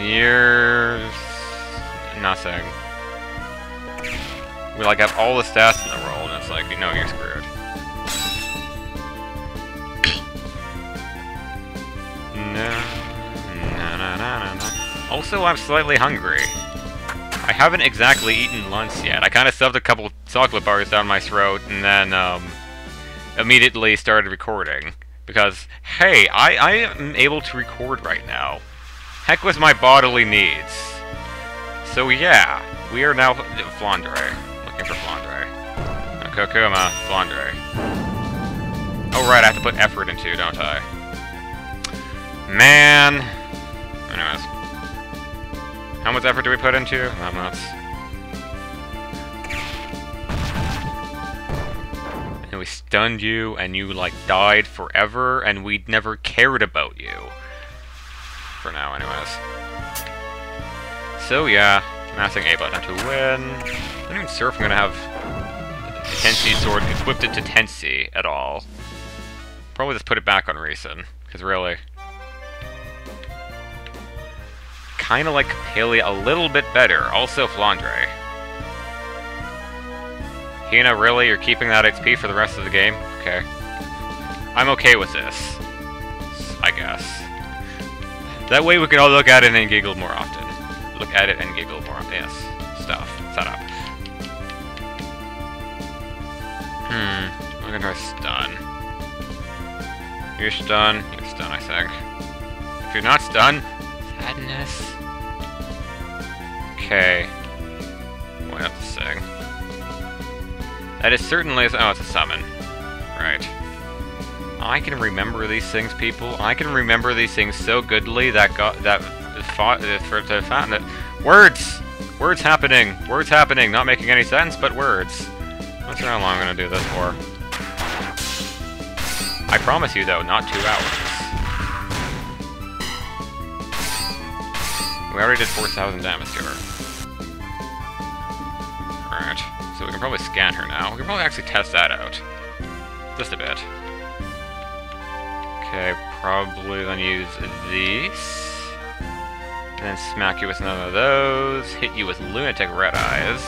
You're... nothing. We like have all the stats in the world, and it's like, no, you're screwed. no, no, no, no, no. Also, I'm slightly hungry. I haven't exactly eaten lunch yet. I kind of stuffed a couple chocolate bars down my throat, and then, um, immediately started recording. Because, hey, I, I am able to record right now. Heck with my bodily needs. So yeah, we are now Flandre. Looking for Flandre. Kokoma, Flandre. Oh right, I have to put effort into, don't I? Man. Anyways. How much effort do we put into? Not much. And we stunned you, and you, like, died forever, and we never cared about you. For now, anyways. So, yeah. Massing A button to win. I'm not even sure if I'm gonna have the Tenshi sword equipped it to at all. Probably just put it back on Reisen, because really... Kinda like Palia a little bit better. Also Flandre. Hina, really? You're keeping that XP for the rest of the game? Okay. I'm okay with this. I guess. That way we can all look at it and giggle more often. Look at it and giggle more often. Yes. Stuff. Setup. Hmm. I'm gonna stun. You're stun. You're stun, I think. If you're not stun, sadness. Okay. What up to sing? That is certainly... Oh, it's a summon. Right. I can remember these things, people. I can remember these things so goodly that got that fought uh, for the found that words, words happening, words happening, not making any sense, but words. Not sure how long I'm gonna do this for. I promise you, though, not two hours. We already did 4,000 damage to her. Alright, so we can probably scan her now. We can probably actually test that out. Just a bit. Okay, probably then use these. And then smack you with none of those. Hit you with Lunatic Red Eyes.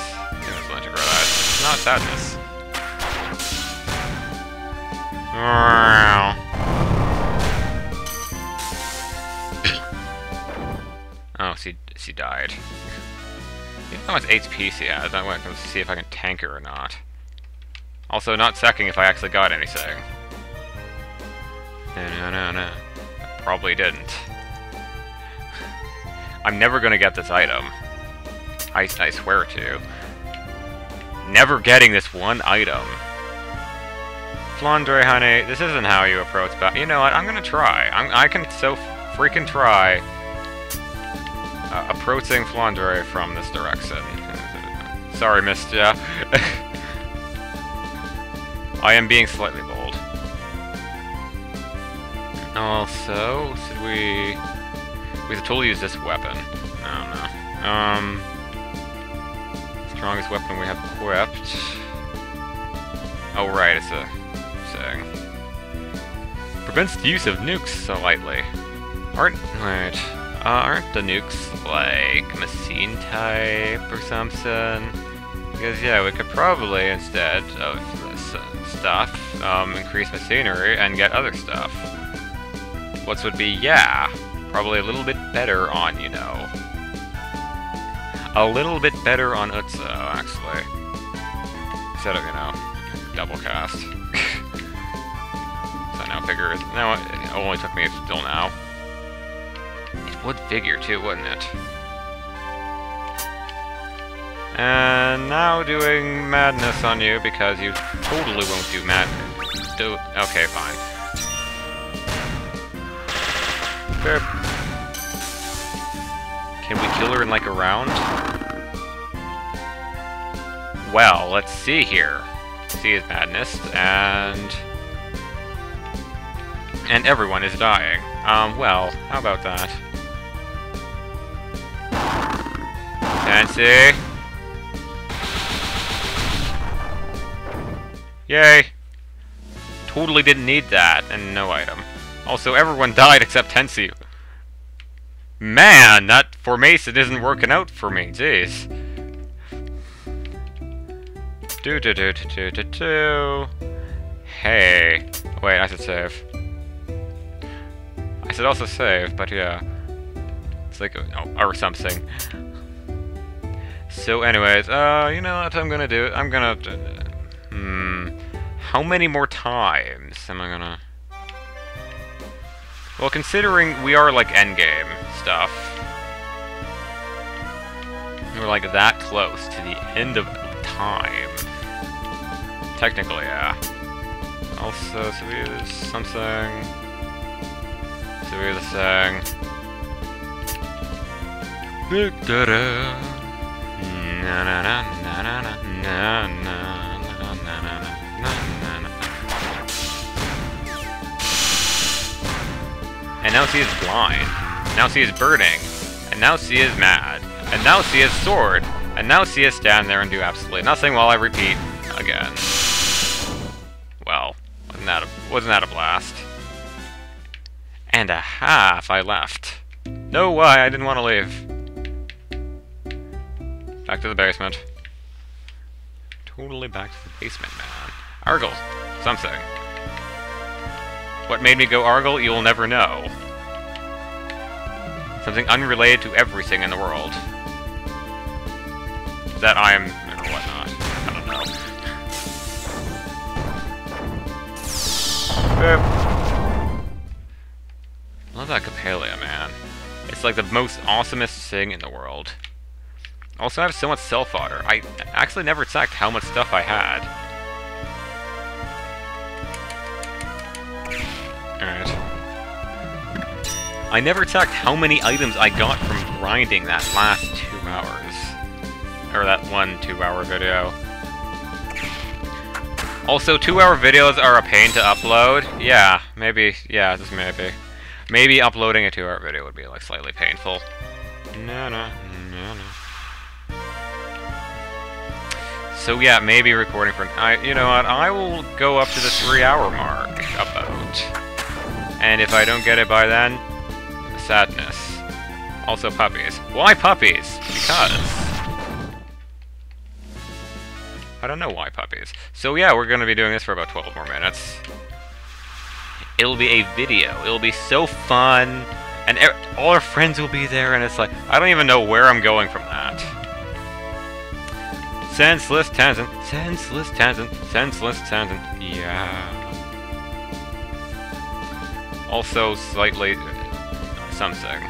Lunatic Red Eyes. Not sadness. oh, she, she died. How much HP she has? I want to see if I can tank her or not. Also, not sucking if I actually got anything. No, no, no, no. Probably didn't. I'm never gonna get this item. I, I swear to. Never getting this one item. Flandre, honey, this isn't how you approach battle. You know what? I'm gonna try. I'm, I can so freaking try uh, approaching Flandre from this direction. Sorry, missed. I am being slightly. Also, should we... We should totally use this weapon. I don't know. Um... Strongest weapon we have equipped. Oh, right, it's a thing. Prevents the use of nukes slightly. Aren't... Wait... Uh, aren't the nukes, like, machine type or something? Because, yeah, we could probably, instead of this uh, stuff, um, increase machinery and get other stuff. Would be, yeah, probably a little bit better on, you know. A little bit better on Utsu, actually. Instead of, you know, double cast. so I now figure, it. no, it only took me till now. It would figure too, wouldn't it? And now doing madness on you because you totally won't do madness. Do okay, fine. Can we kill her in like a round? Well, let's see here. See his madness, and and everyone is dying. Um, well, how about that? Fancy. Yay! Totally didn't need that, and no item. Also, everyone died except Tenshi. Man, that formation isn't working out for me. Jeez. Do do do do do do do. Hey. Wait, I should save. I should also save, but yeah. It's like, oh, or something. So anyways, uh, you know what I'm gonna do? I'm gonna, hmm, how many more times am I gonna... Well, considering we are, like, endgame stuff, we're, like, that close to the end of time. Technically, yeah. Also, so we use something... So we use a thing... Da -da. Na na na na na na na na na na And now she is blind. Now she is burning. And now she is mad. And now she is sword. And now she is stand there and do absolutely nothing while I repeat again. Well, wasn't that a, wasn't that a blast? And a half I left. No, why? I didn't want to leave. Back to the basement. Totally back to the basement, man. Argle, something. What made me go Argle, you will never know. Something unrelated to everything in the world. That I am, or whatnot. I don't know. Uh. Love that Capalia, man. It's like the most awesomest thing in the world. Also, I have so much self-fodder. I actually never checked how much stuff I had. Alright. I never checked how many items I got from grinding that last two hours. Or that one two-hour video. Also, two-hour videos are a pain to upload. Yeah, maybe, yeah, just maybe. Maybe uploading a two-hour video would be, like, slightly painful. No, no, no, no. So yeah, maybe recording for... I, you know what, I will go up to the three-hour mark, about. And if I don't get it by then, sadness. Also puppies. Why puppies? Because... I don't know why puppies. So yeah, we're gonna be doing this for about 12 more minutes. It'll be a video. It'll be so fun. And all our friends will be there, and it's like, I don't even know where I'm going from that. Senseless tangent, senseless tangent, senseless tangent. Yeah. Also slightly something.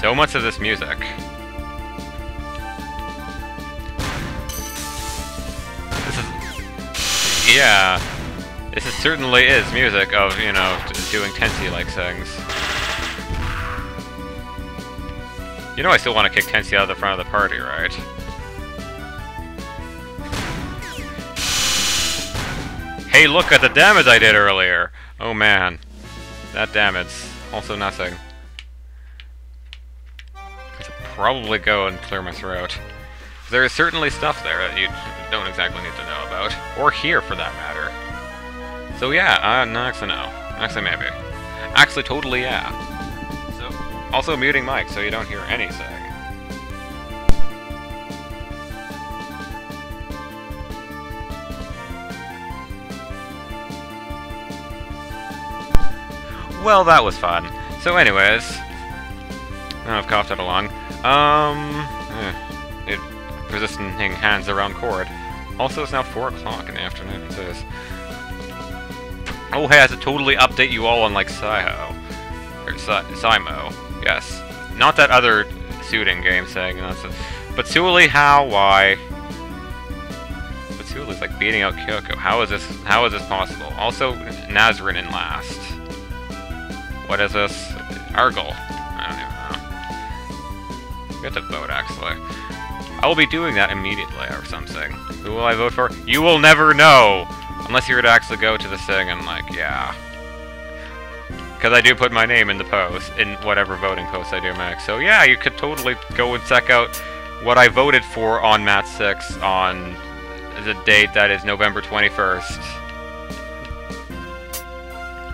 So much of this music. This is... Yeah. This is certainly is music of, you know, doing Tenshi-like things. You know I still want to kick Tenshi out of the front of the party, right? Hey, look at the damage I did earlier! Oh man. That damage. Also nothing. I should probably go and clear my throat. There is certainly stuff there that you don't exactly need to know about. Or hear, for that matter. So yeah, uh, no, actually no. Actually maybe. Actually totally yeah. Also muting mic so you don't hear anything. Well, that was fun. So anyways, I've coughed it along. Um, eh, it, resisting hands around cord. Also, it's now 4 o'clock in the afternoon, it says. Oh, hey, I have to totally update you all on, like, Saiho. Or Simo. Yes. Not that other suiting game saying that's but Suli, how, why? But like beating out Kyoko. How is this how is this possible? Also Nazrin in last. What is this? Argle. I don't even know. Have to vote actually. I will be doing that immediately or something. Who will I vote for? You will never know! Unless you were to actually go to the thing and like, yeah. Because I do put my name in the post, in whatever voting post I do make. So yeah, you could totally go and check out what I voted for on Mat 6 on the date that is November 21st.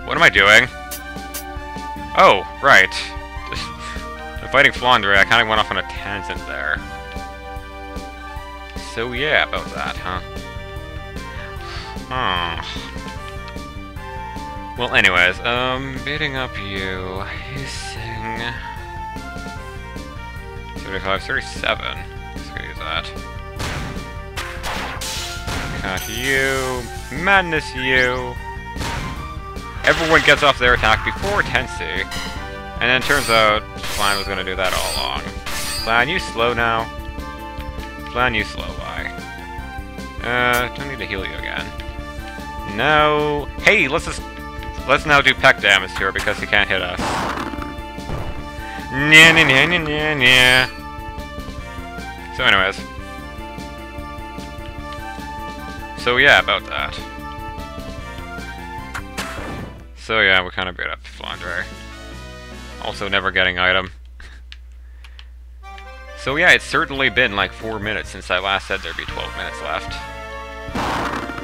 what am I doing? Oh, right. I'm fighting Flandre, I kind of went off on a tangent there. So yeah, about that, huh? Hmm. Well, anyways, um, beating up you, sing 35, 37. Just gonna use that. Cut you, madness you. Everyone gets off their attack before Tenshi. And then turns out Plan was gonna do that all along. Plan, you slow now. Plan, you slow, why? Uh, don't need to heal you again. No. Hey, let's just Let's now do peck damage to her because he can't hit us. Nya nya nya nya nya nya. So anyways. So yeah, about that. So yeah, we kind of beat up Flandre. Also never getting item. So yeah, it's certainly been like 4 minutes since I last said there'd be 12 minutes left.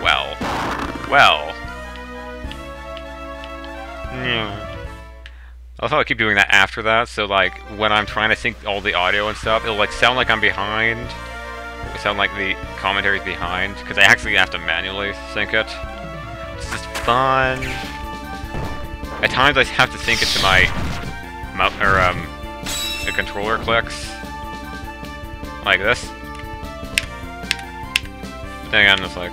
Well. Well. Yeah. Also, I keep doing that after that, so like when I'm trying to sync all the audio and stuff, it'll like sound like I'm behind. It'll sound like the commentary's behind, because I actually have to manually sync it. This is fun. At times I have to sync it to my or um the controller clicks. Like this. But then again, it's like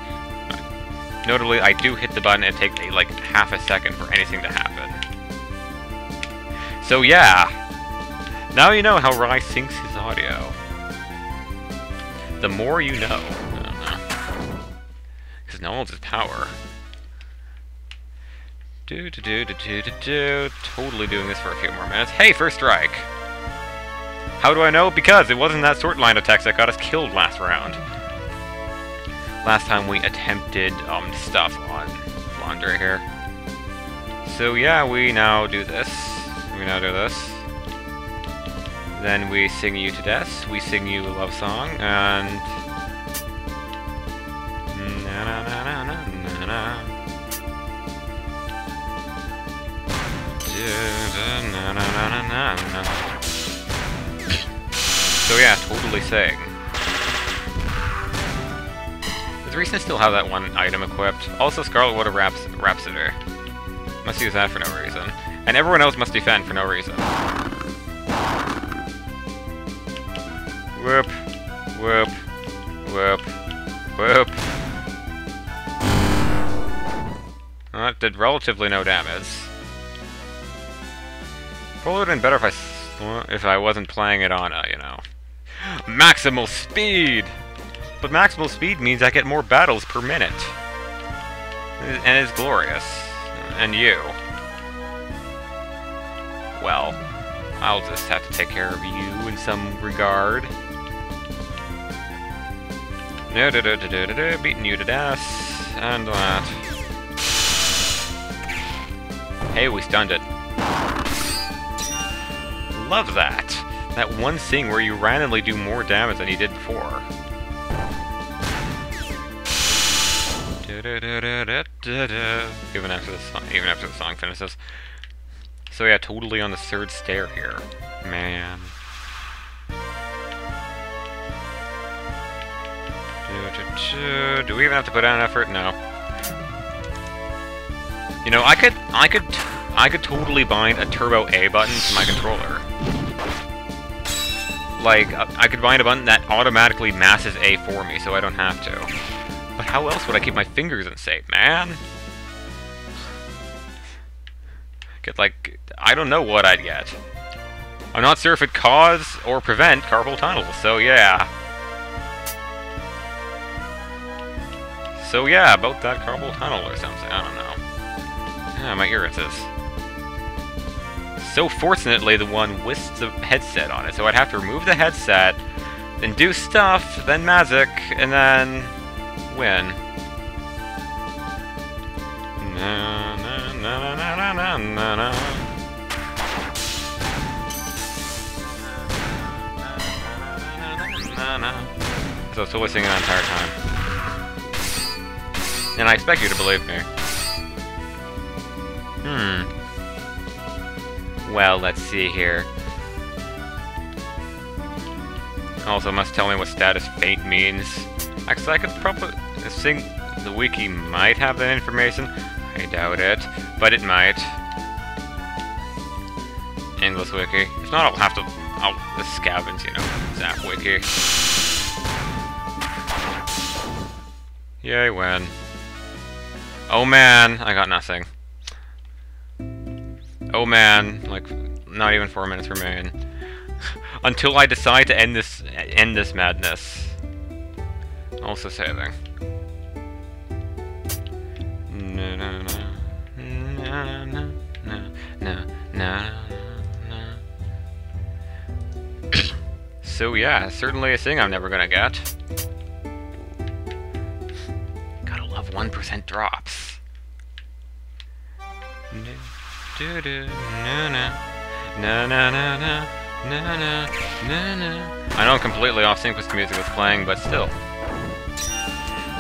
Notably, I do hit the button and it take like half a second for anything to happen. So yeah, now you know how Ry syncs his audio. The more you know. Because no one's his power. Do do do do do do do. Totally doing this for a few more minutes. Hey, first strike. How do I know? Because it wasn't that sort line text that got us killed last round last time we attempted um, stuff on Flandre here. So yeah, we now do this. We now do this. Then we sing you to death. We sing you a love song, and... Na na na na na na So yeah, totally sing. Reisen still have that one item equipped. Also, Scarlet Water Raps Rhapsody. Must use that for no reason. And everyone else must defend for no reason. Whoop. Whoop. Whoop. Whoop. Well, that did relatively no damage. Probably would have been better if I, if I wasn't playing it on a, you know, maximal speed! But maximal speed means I get more battles per minute. And it's glorious. And you. Well, I'll just have to take care of you in some regard. No, da, da, da, da, da, beating you to death, and that. Hey, we stunned it. Love that! That one thing where you randomly do more damage than you did before. Even after the song, even after the song finishes. So yeah, totally on the third stair here, man. Do we even have to put out an effort? No. You know, I could, I could, I could totally bind a Turbo A button to my controller. Like, uh, I could bind a button that automatically masses A for me, so I don't have to. But how else would I keep my fingers in shape, man? Get like, I don't know what I'd get. I'm not sure if it cause or prevent carpal tunnel, so yeah. So yeah, about that carpal tunnel or something, I don't know. Yeah, my is. So fortunately, the one with the headset on it, so I'd have to remove the headset, then do stuff, then magic, and then win. Na, na, na. So I was totally singing that entire time. And I expect you to believe me. Hmm. Well, let's see here. Also, must tell me what status faint means. Actually, I could probably think the wiki might have that information. I doubt it, but it might. Endless wiki. If not, I'll have to. I'll scavenge, you know, Zap wiki. Yay, win. Oh man, I got nothing. Oh man, like, not even four minutes remain. Until I decide to end this end this madness. Also saving. Na na na na na na na na. So yeah, certainly a thing I'm never gonna get. Gotta love one percent drops. Do do na na na na na na na na na na. I know I'm completely off sync with the music that's playing, but still.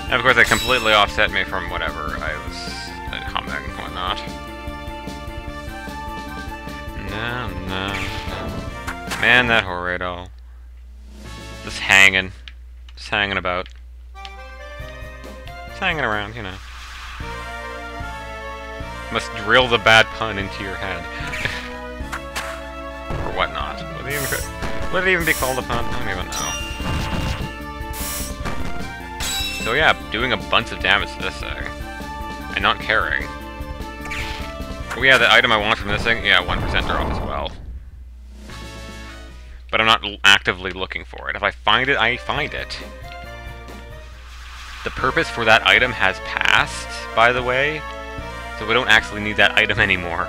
And of course, that completely offset me from whatever I was uh, humming and whatnot. No, no, no. Man, that Horado. Just hanging. Just hanging about. Just hanging around, you know. Must drill the bad pun into your head. or whatnot. Would it, even, would it even be called a pun? I don't even know. So yeah, doing a bunch of damage to this thing. And not caring. Oh yeah, the item I want from this thing, yeah, 1% drop as well. But I'm not actively looking for it. If I find it, I find it. The purpose for that item has passed, by the way, so we don't actually need that item anymore.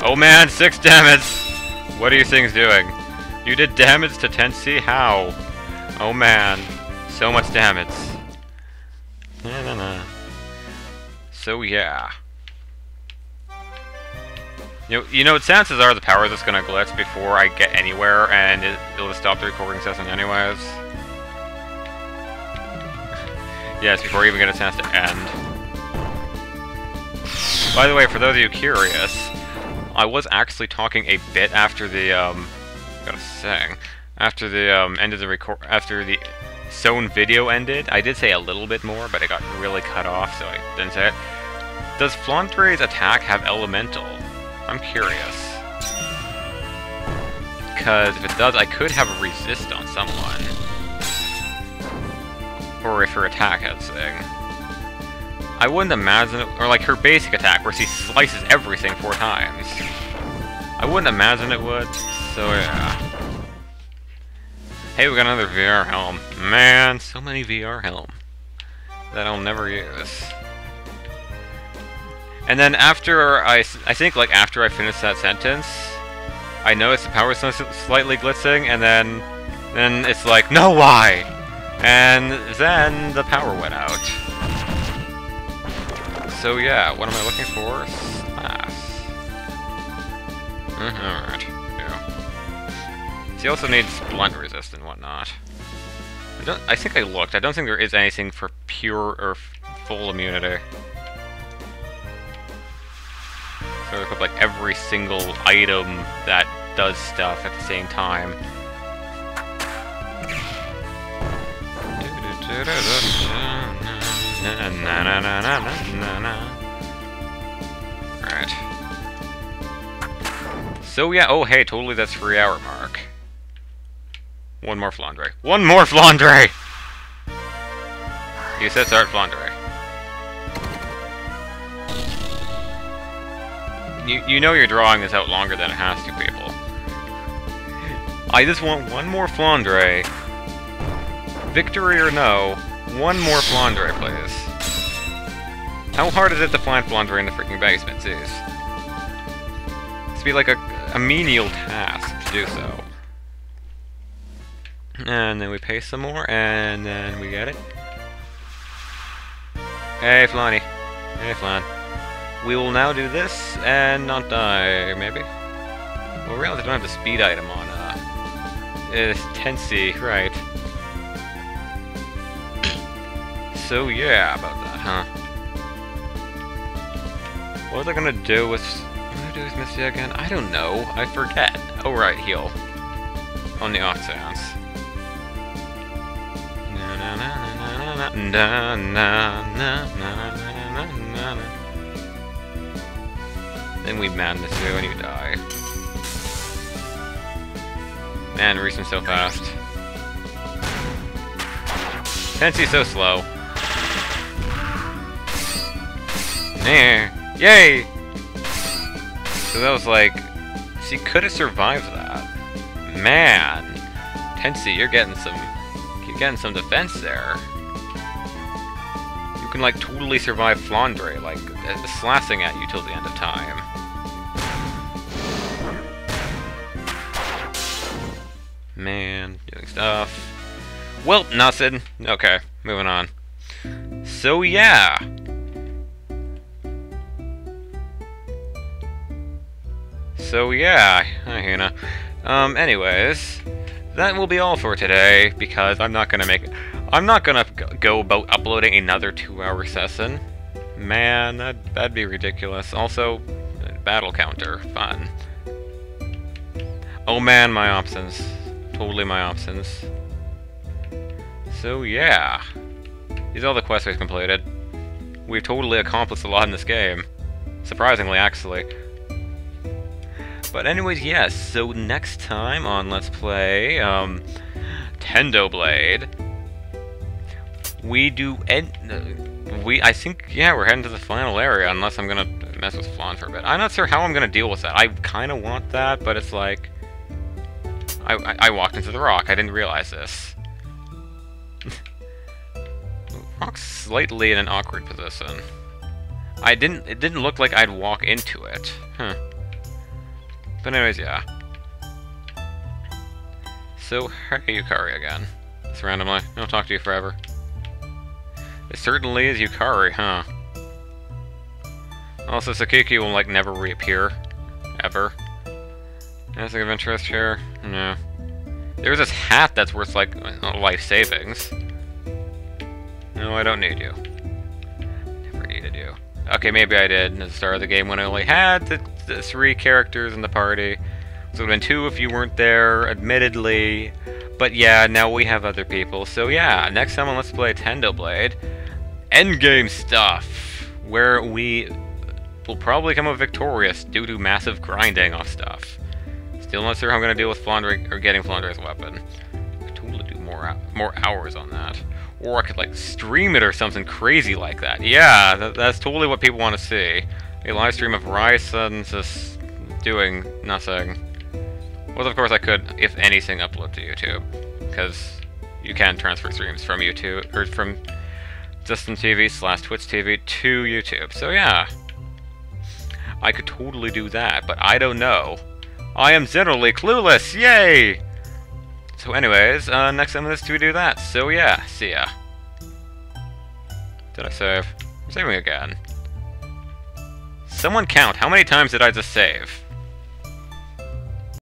Oh man, six damage! What are you things doing? You did damage to Tenshi? How? Oh man, so much damage. So yeah. You know, you know, chances are the power is just gonna glitch before I get anywhere, and it, will stop the recording session anyways. Yes, before I even get a chance to end. By the way, for those of you curious, I was actually talking a bit after the, um, gotta sing, after the, um, end of the record, after the Zone video ended. I did say a little bit more, but it got really cut off, so I didn't say it. Does Flandre's attack have Elemental? I'm curious. Because if it does, I could have a resist on someone. Or if her attack has thing. I wouldn't imagine, it, or like her basic attack where she slices everything four times. I wouldn't imagine it would, so yeah. Hey, we got another VR helm. Man, so many VR helm that I'll never use. And then after I, I think like after I finished that sentence, I noticed the power slightly glitzing, and then, then it's like, no, why? And then the power went out. So yeah, what am I looking for? Slash. Mm-hmm, alright, yeah. She also needs blunt resist and whatnot. I don't. I think I looked. I don't think there is anything for pure or full immunity. So I equip like every single item that does stuff at the same time. Alright. So yeah, oh hey, totally that's three hour mark. One more Flandre. One more Flandre! You said start Flandre. You, you know you're drawing this out longer than it has to, people. I just want one more Flandre. Victory or no, one more Flandre, please. How hard is it to find Flandre in the freaking basement, jeez? This be like a, a menial task to do so. And then we pay some more, and then we get it. Hey, Flanny. Hey, Flan. We will now do this, and not die, maybe? Well, we really don't have the speed item on, uh... It's Tenshi, right. so yeah about that, huh? What was I gonna do with... What was I do with Misty again? I don't know. I forget. Oh, right, heal. On the off chance. Then we madness you and you die. Man, reaching so fast. Fancy so slow. There. Yay! So that was like... She could have survived that. Man! Tenshi, you're getting some... You're getting some defense there. You can, like, totally survive Flandre, like, uh, slashing at you till the end of time. Man, doing stuff. Well, nothing. Okay, moving on. So, yeah. So, yeah, hi, Hannah. Um, anyways, that will be all for today, because I'm not gonna make... I'm not gonna go about uploading another two-hour session. Man, that, that'd be ridiculous. Also, battle counter, fun. Oh man, my options. Totally my options. So yeah. These are all the quests we've completed. We've totally accomplished a lot in this game. Surprisingly, actually. But anyways, yes, so next time on Let's Play, um, Tendo Blade, we do ed uh, we, I think, yeah, we're heading to the final area, unless I'm gonna mess with Flan for a bit. I'm not sure how I'm gonna deal with that. I kinda want that, but it's like, I, I, I walked into the rock, I didn't realize this. Rock's slightly in an awkward position. I didn't, it didn't look like I'd walk into it. Huh. But anyways, yeah. So, hey Yukari again. Just randomly. I'll talk to you forever. It certainly is Yukari, huh? Also, Sakiki will, like, never reappear. Ever. Anything of interest here? No. There's this hat that's worth, like, uh, life savings. No, I don't need you. Never needed you. Okay, maybe I did at the start of the game when I only had the, three characters in the party. So it would have been two if you weren't there, admittedly. But yeah, now we have other people. So yeah, next time on Let's Play Tendo Blade, endgame stuff, where we will probably come out victorious due to massive grinding of stuff. Still not sure how I'm going to deal with Flandre, or getting Flandre's weapon. I totally do more, more hours on that. Or I could, like, stream it or something crazy like that. Yeah, that, that's totally what people want to see. A live stream of Ryson just doing nothing. Well, of course I could, if anything, upload to YouTube. Because you can transfer streams from YouTube, or from Justin TV slash Twitch TV to YouTube. So yeah. I could totally do that, but I don't know. I am generally clueless, yay! So anyways, uh, next time let's do that. So yeah, see ya. Did I save? I'm saving again. Someone count, how many times did I just save?